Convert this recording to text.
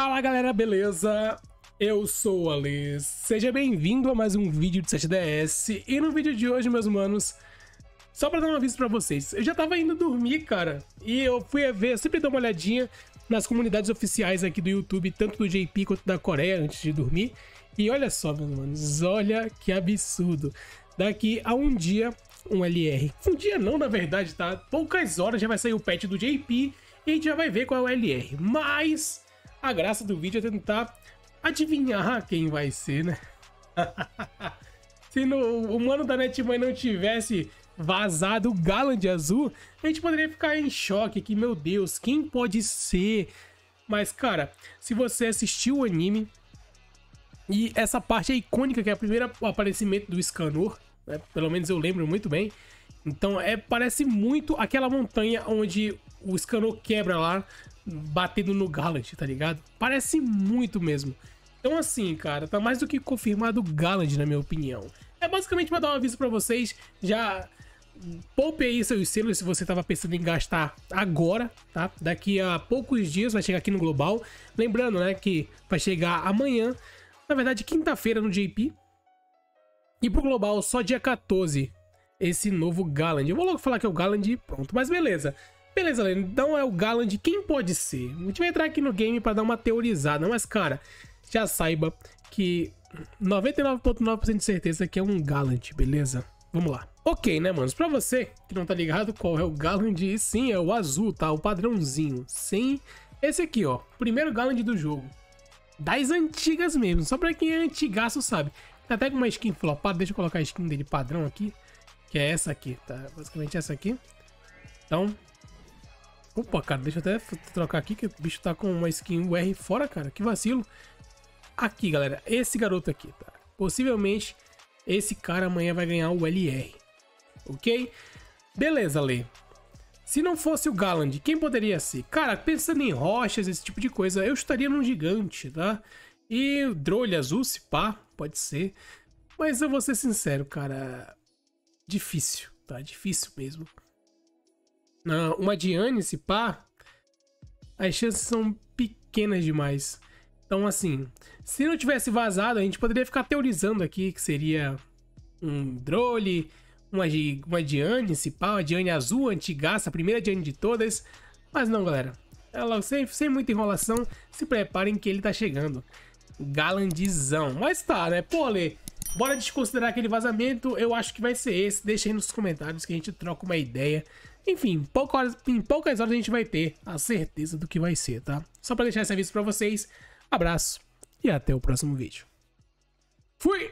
Fala galera, beleza? Eu sou o Ale, seja bem-vindo a mais um vídeo de 7DS E no vídeo de hoje, meus manos, só pra dar um aviso pra vocês Eu já tava indo dormir, cara. E eu fui ver, eu sempre dou uma olhadinha nas comunidades oficiais aqui do YouTube Tanto do JP quanto da Coreia, antes de dormir. E olha só, meus manos, olha que absurdo. Daqui a um dia, um LR Um dia não, na verdade, tá? Poucas horas já vai sair o patch do JP E a gente já vai ver qual é o LR Mas a graça do vídeo é tentar adivinhar quem vai ser, né? Se no, o mano da Netmãe não tivesse vazado o Galand azul, a gente poderia ficar em choque que, meu Deus, quem pode ser? Mas, cara, se você assistiu o anime, e essa parte é icônica, que é o primeiro aparecimento do Scanor, né? pelo menos eu lembro muito bem. Então, é, parece muito aquela montanha onde o Scanor quebra lá batendo no Gallant, tá ligado? Parece muito mesmo. Então assim, cara, tá mais do que confirmado o Gallant, na minha opinião. É basicamente pra dar um aviso pra vocês, já poupe aí seus selos se você tava pensando em gastar agora, tá? Daqui a poucos dias vai chegar aqui no Global. Lembrando, né, que vai chegar amanhã, na verdade quinta-feira no JP. E pro Global só dia 14, esse novo Galland. Eu vou logo falar que é o Galland e pronto, mas beleza. Beleza, Lene, então é o Galand, quem pode ser? A gente vai entrar aqui no game para dar uma teorizada, mas cara, já saiba que 99.9% de certeza que é um Galant, beleza? Vamos lá. Ok, né, manos? Pra você que não tá ligado qual é o Galand, sim, é o azul, tá? O padrãozinho. Sim, esse aqui, ó. Primeiro Galand do jogo. Das antigas mesmo, só pra quem é antigaço sabe. Tá até com uma skin flopada, deixa eu colocar a skin dele padrão aqui. Que é essa aqui, tá? Basicamente essa aqui. Então, Opa, cara, deixa eu até trocar aqui, que o bicho tá com uma skin UR fora, cara. Que vacilo. Aqui, galera, esse garoto aqui, tá? Possivelmente, esse cara amanhã vai ganhar o LR. Ok? Beleza, Lê. Se não fosse o Galand, quem poderia ser? Cara, pensando em rochas, esse tipo de coisa, eu estaria num gigante, tá? E o Drolho azul, se pá, pode ser. Mas eu vou ser sincero, cara. Difícil, tá? Difícil mesmo uma Diane, se pá, as chances são pequenas demais. Então, assim, se não tivesse vazado, a gente poderia ficar teorizando aqui que seria um Drole, uma, uma Diane, se pá, uma Diane azul, antigaça, a primeira Diane de todas. Mas não, galera. Ela, sem, sem muita enrolação, se preparem que ele tá chegando. Galandizão. Mas tá, né? Pô, Lê, bora desconsiderar aquele vazamento. Eu acho que vai ser esse. Deixa aí nos comentários que a gente troca uma ideia. Enfim, poucas, em poucas horas a gente vai ter a certeza do que vai ser, tá? Só para deixar esse aviso para vocês. Abraço e até o próximo vídeo. Fui!